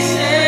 say